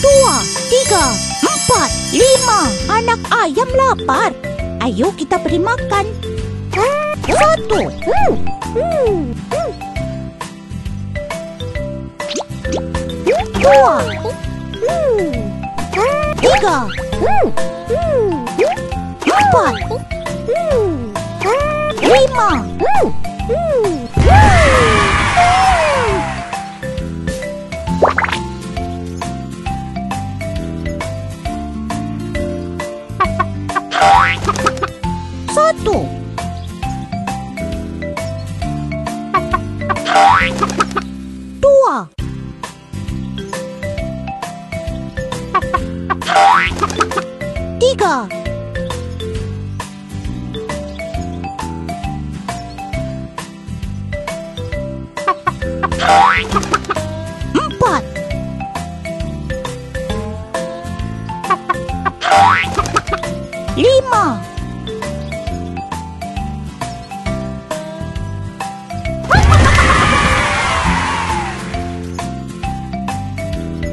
dua, tiga, empat, lima. Anak ayam lapar. Ayo kita beri makan. Satu. Dua. Tiga. Tiga. Empat. Lima.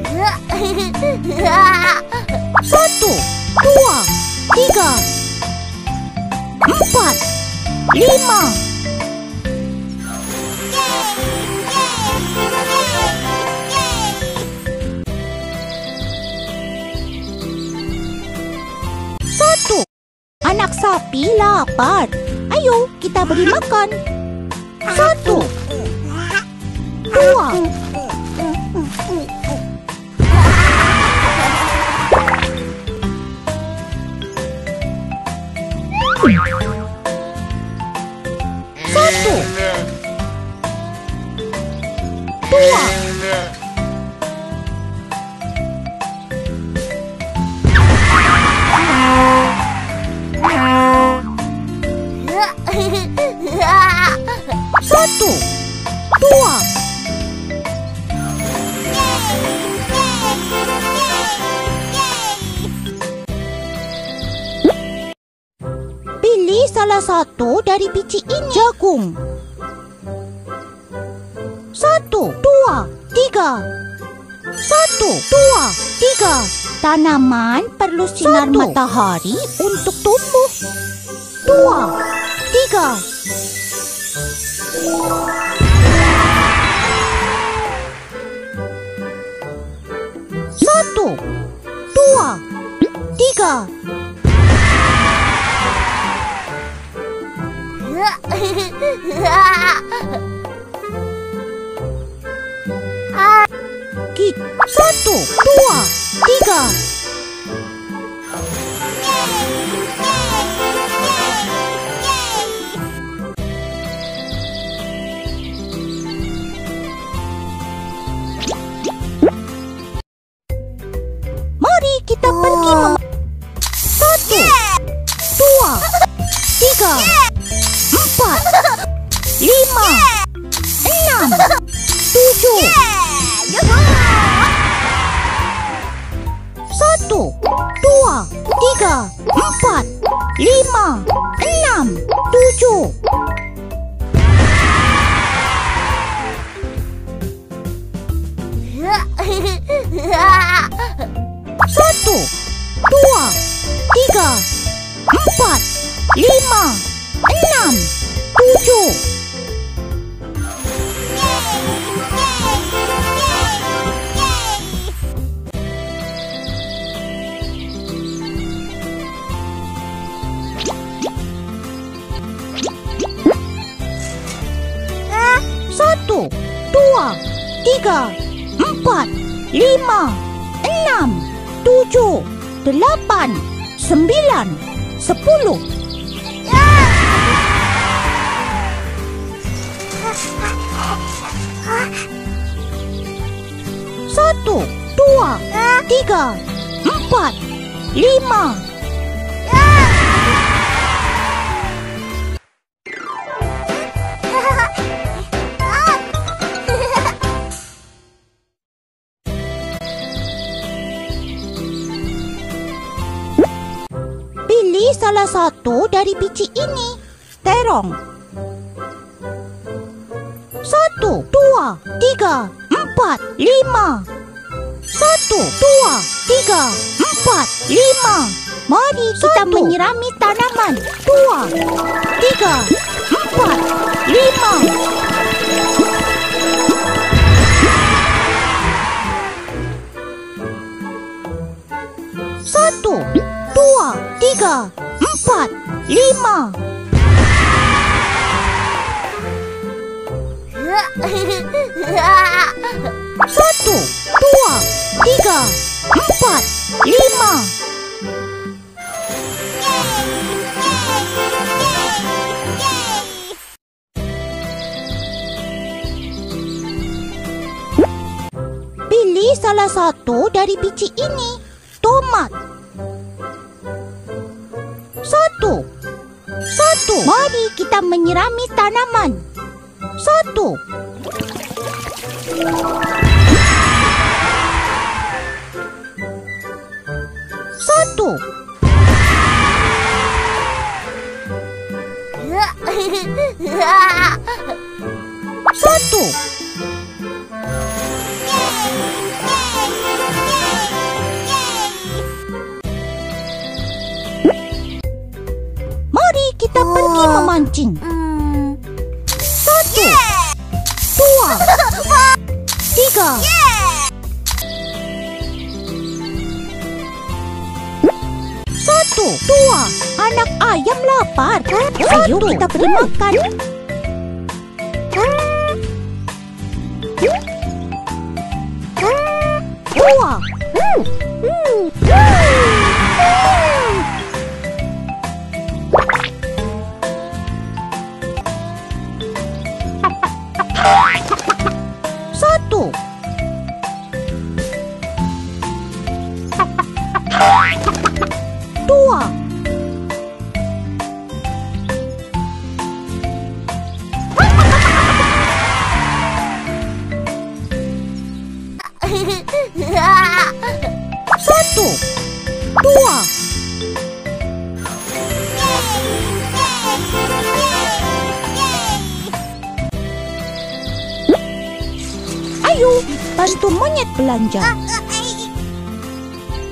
Satu, dua, tiga, empat, lima. Satu, anak sapi lapar. Ayo kita beri makan. Satu, dua, salah satu dari biji ini. Jagung. Satu, dua, tiga. Satu, dua, tiga. Tanaman perlu sinar Satu. matahari untuk tumbuh. Dua, tiga. Satu, dua, tiga. Satu, dua, tiga. Empat, lima, enam, tujuh. Delapan, sembilan, sepuluh. Satu, dua, tiga, empat, lima. Pilih salah satu dari biji ini. Terong. Satu, dua, tiga, empat, lima. Satu, dua, tiga, empat, lima. Mari kita Satu. menyirami tanaman. Dua, tiga, empat, lima. Satu, dua, tiga, empat, lima. Satu, dua, tiga, empat, lima. Salah satu dari biji ini. Tomat. Mari kita menyirami tanaman. Satu. Satu. Satu. memancing. Hmm. Satu. Dua. Tiga. Satu. Dua. Anak ayam lapar. Ayo kita beri makan. Dua. Satu. Toy! Belanja.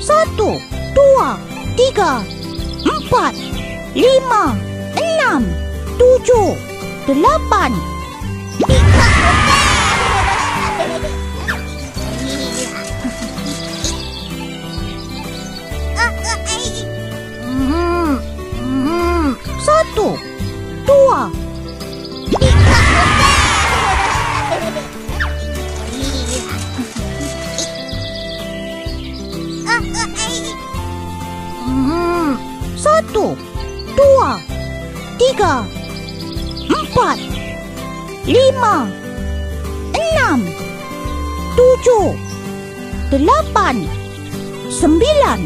Satu, dua, tiga, empat, lima, enam, tujuh, delapan. Satu, tiga, empat, lima, enam, tujuh, delapan, sembilan.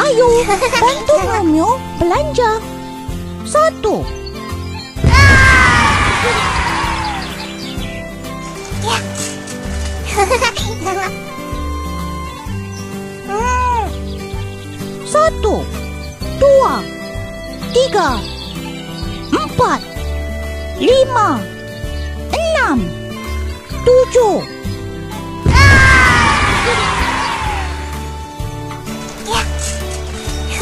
Ayo, bantu Romeo belanja. Satu, satu, dua, tiga, empat, lima, enam, tujuh.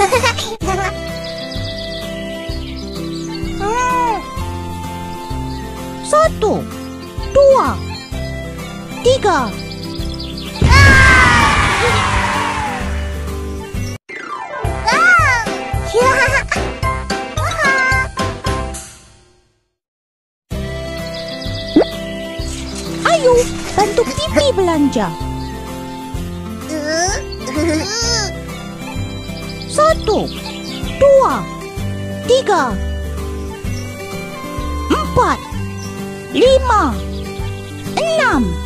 Satu, dua, tiga. Ayo, bantu pipi belanja. Satu, dua, tiga, empat, lima, enam.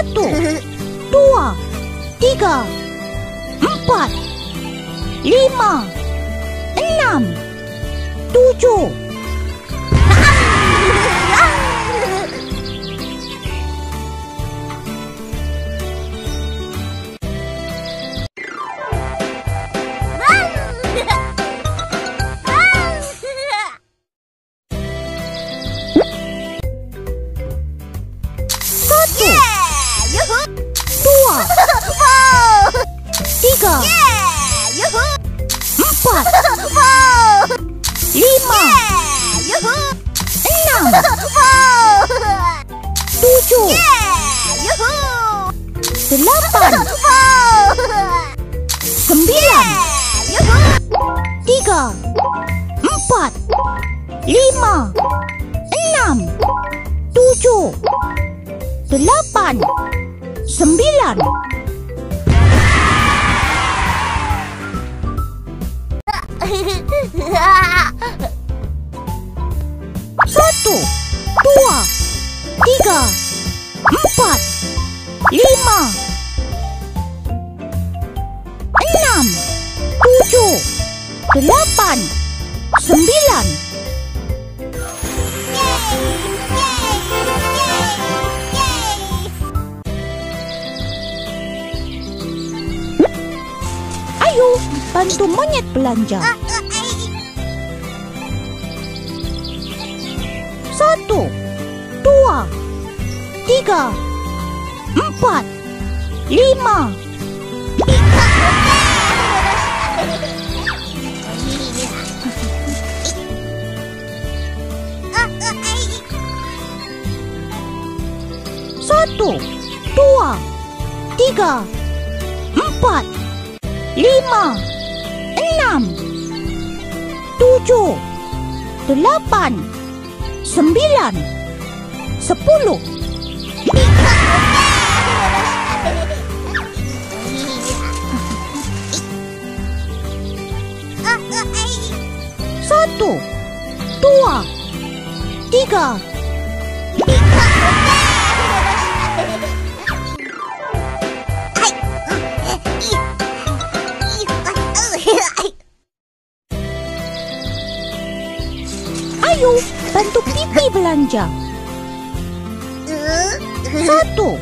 satu, dua, tiga, empat, lima, enam, tujuh. Empat, lima, enam, tujuh, delapan, sembilan. Satu, dua, tiga, empat, lima, enam, tujuh, delapan, sembilan. Ayo, bantu monyet belanja. Satu, dua, tiga, empat, lima. Satu, dua, tiga, empat, lima, enam, tujuh, delapan, sembilan, sepuluh. Satu, dua, tiga, belanja. Satu,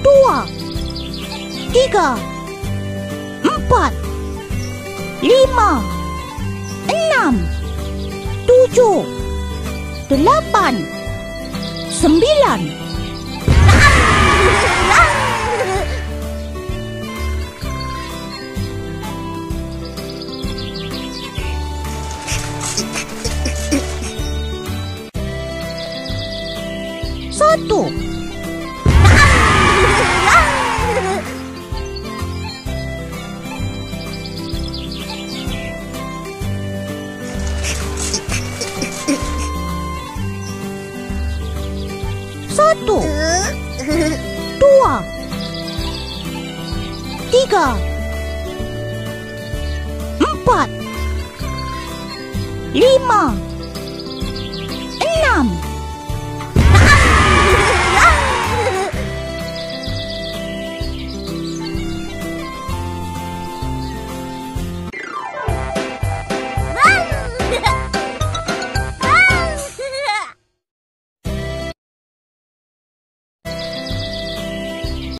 dua, tiga, empat, lima, enam, tujuh, delapan, sembilan. Satu. Dua, tiga, empat, lima,